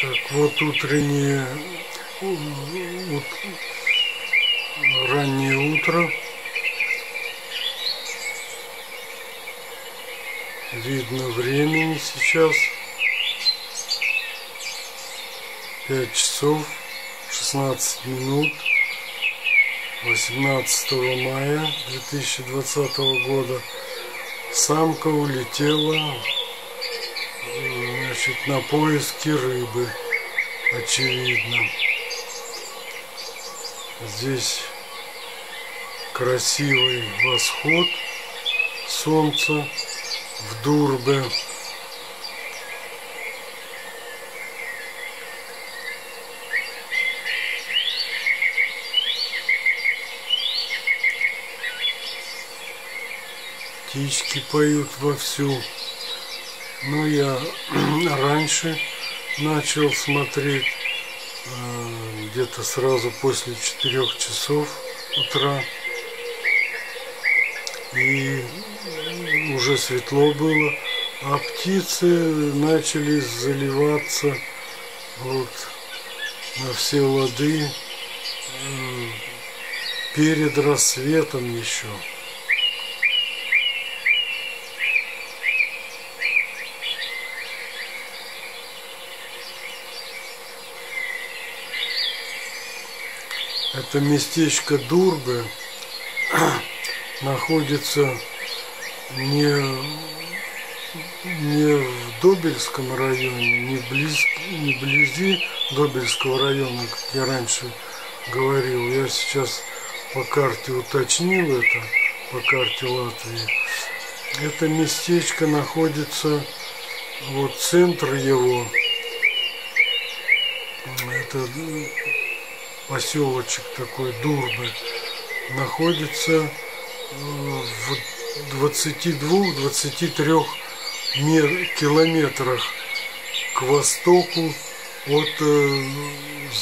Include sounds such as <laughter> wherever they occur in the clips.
Так вот утреннее, ут, раннее утро. Видно времени сейчас. 5 часов 16 минут 18 мая 2020 года самка улетела значит, на поиски рыбы, очевидно. Здесь красивый восход солнца в Дурбе. Птички поют вовсю. Но я <clears throat> раньше начал смотреть э, где-то сразу после четырех часов утра. И уже светло было, а птицы начали заливаться вот на все лады э, перед рассветом еще. Это местечко Дурбы <clears throat> находится не, не в Добельском районе, не, близ, не вблизи Добельского района, как я раньше говорил. Я сейчас по карте уточнил это, по карте Латвии. Это местечко находится, вот центр его, это поселочек такой Дурбы, находится э, в 22-23 километрах к востоку от э,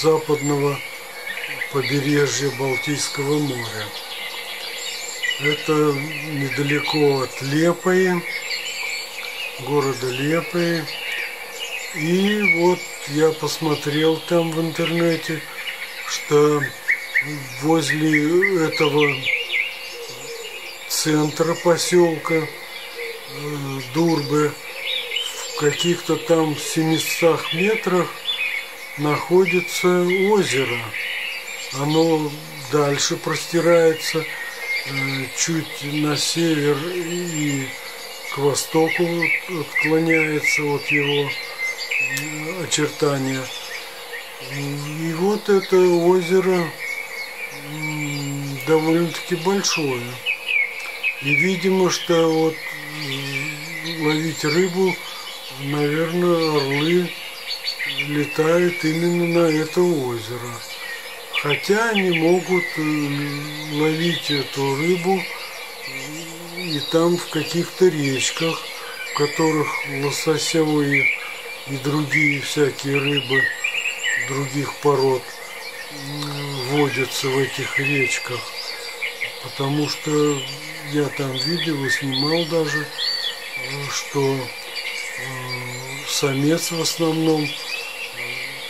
западного побережья Балтийского моря. Это недалеко от Лепои, города Лепои. И вот я посмотрел там в интернете, что возле этого центра поселка э, Дурбы в каких-то там 700 метрах находится озеро. Оно дальше простирается э, чуть на север и к востоку отклоняется от его э, очертания. И вот это озеро довольно-таки большое. И видимо, что вот ловить рыбу, наверное, орлы летают именно на это озеро. Хотя они могут э, ловить эту рыбу и там в каких-то речках, в которых лососевые и другие всякие рыбы других пород водятся в этих речках. Потому что я там видел и снимал даже, что э, самец в основном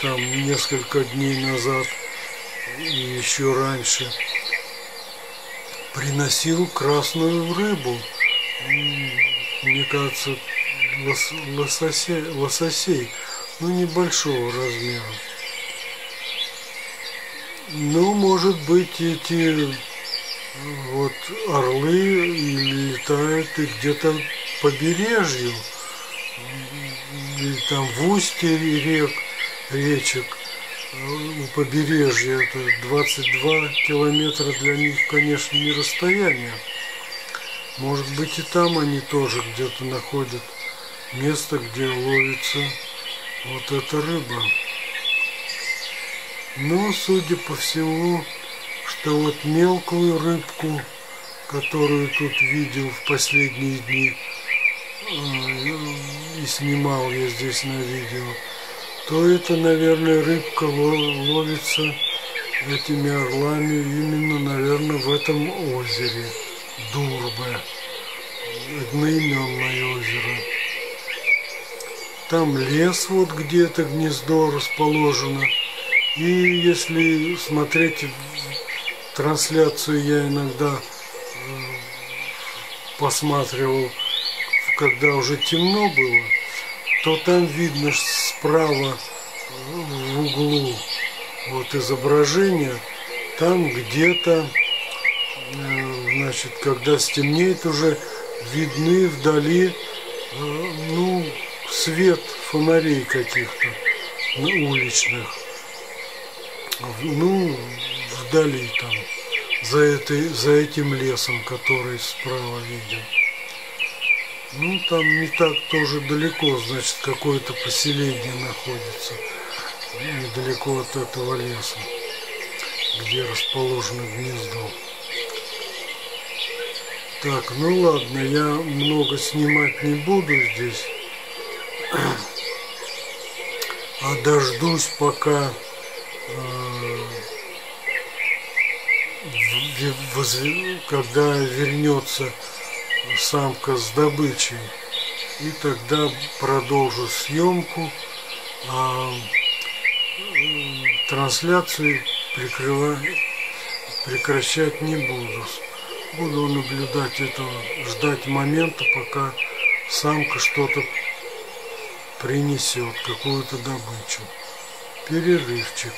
там несколько дней назад и еще раньше приносил красную рыбу. Мне кажется, лососей, лососей ну небольшого размера. Ну, может быть, эти вот орлы летают и где-то побережью, или там в устье рек, речек, у побережья это 22 километра для них, конечно, не расстояние. Может быть и там они тоже где-то находят место, где ловится вот эта рыба. Но, судя по всему, что вот мелкую рыбку, которую тут видел в последние дни, э, и снимал я здесь на видео, то это, наверное, рыбка ловится этими орлами именно, наверное, в этом озере Дурбе, одноименное озеро. там лес вот где-то гнездо расположено. И если смотреть трансляцию, я иногда посматривал, когда уже темно было, то там видно справа в углу вот изображение, там где-то, значит, когда стемнеет уже, видны вдали, э, ну, свет фонарей каких-то уличных. Ну, вдали там, за, этой, за этим лесом, который справа виден. Ну, там не так тоже далеко, значит, какое-то поселение находится недалеко от этого леса, где расположено гнездо. Так, ну ладно, я много снимать не буду здесь, <clears throat> а дождусь, пока когда вернется самка с добычей. И тогда продолжу съемку. А трансляцию прекращать не буду. Буду наблюдать этого, ждать момента, пока самка что-то принесет, какую-то добычу. Перерывчик.